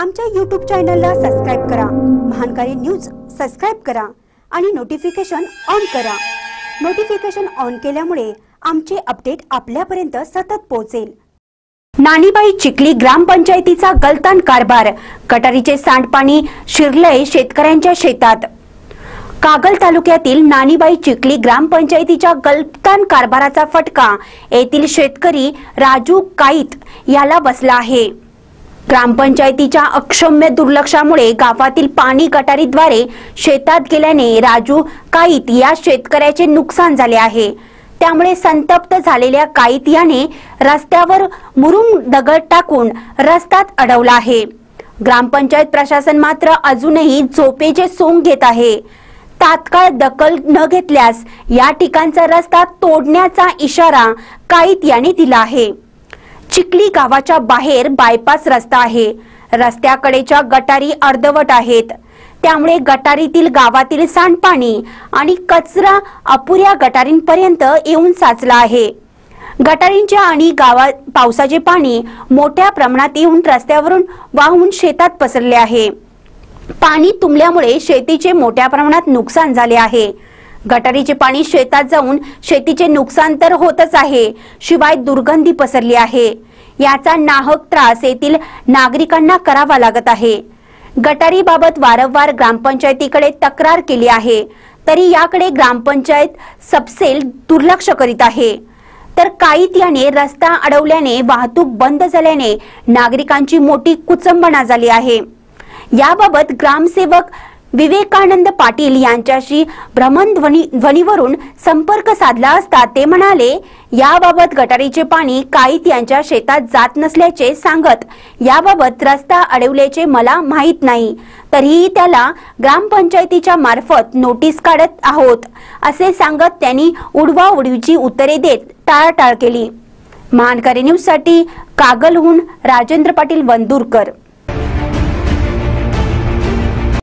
आमच्या यूट्यूब चॅनलला सबस्क्राईब करा. महानकारी न्यूज सबस्क्राईब करा आणि नोटिफिकेशन ऑन करा. नोटिफिकेशन ऑन केल्यामुळे आमचे अपडेट आपल्यापर्यंत सतत पोहोचेल. नानीबाई चिखली ग्रामपंचायतीचा गलतान कारभार. गटारीचे सांडपाणी शिरलंय शेतकऱ्यांच्या शेतात. कागल तालुक्यातील नानीबाई चिखली ग्रामपंचायतीच्या गलतान कारभाराचा फटका. येथील शेतकरी राजू काईत याला बसला आहे. ग्रामपंचायतीच्या अक्षम्य दुर्लक्षामुळे गावातील पाणी गटारीद्वारे शेतात गेल्याने राजू काईत या शेतकऱ्याचे नुकसान झाले आहे. त्यामुळे संतप्त झालेल्या काईत याने रस्त्यावर मुरुम दगड टाकून रस्त्यात अडवला आहे. ग्रामपंचायत प्रशासन मात्र अजूनही झोपेचे सोंग घेत आहे. तात्काळ दखल न घेतल्यास या ठिकाणचा रस्ता तोडण्याचा इशारा काईत यांनी दिला आहे. चिखली गावाच्या बाहेर बायपास रस्ता आहे. रस्त्याकडेच्या गटारी अर्धवट आहेत. त्यामुळे गटारीतील गावातील सांडपाणी आणि कचरा अपुऱ्या गटारींपर्यंत येऊन साचला आहे. गटारींच्या आणि गावात पावसाचे पाणी मोठ्या प्रमाणात येऊन रस्त्यावरून वाहून शेतात पसरले आहे. पाणी तुंबल्यामुळे शेतीचे मोठ्या प्रमाणात नुकसान झाले आहे. गटारीचे पाणी शेतात जाऊन शेतीचे नुकसान तर होतच आहे शिवाय दुर्गंधी पसरली आहे. याचा नाहक त्रास येथील नागरिकांना करावा लागत आहे. गटारीबाबत वारंवार ग्रामपंचायतीकडे तक्रार केली आहे तरी याकडे ग्रामपंचायत सबसेल दुर्लक्ष करीत आहे. तर काहीत याने रस्ता अडवल्याने वाहतूक बंद झाल्याने नागरिकांची मोठी कुचंबना झाली आहे. याबाबत ग्रामसेवक विवेकानंद पाटील यांच्याशी भ्रमणध्वनी ध्वनीवरून संपर्क साधला असता ते म्हणाले याबाबत गटारीचे पाणी काहीत यांच्या शेतात जात नसल्याचे सांगत याबाबत रस्ता अडवल्याचे मला माहीत नाही. तरीही त्याला ग्रामपंचायतीच्या मार्फत नोटीस काढत आहोत असे सांगत त्यांनी उडवाउडवीची उत्तरे देत टाळाटाळ केली. मानकरी न्यूजसाठी कागलहून राजेंद्र पाटील वंदूरकर.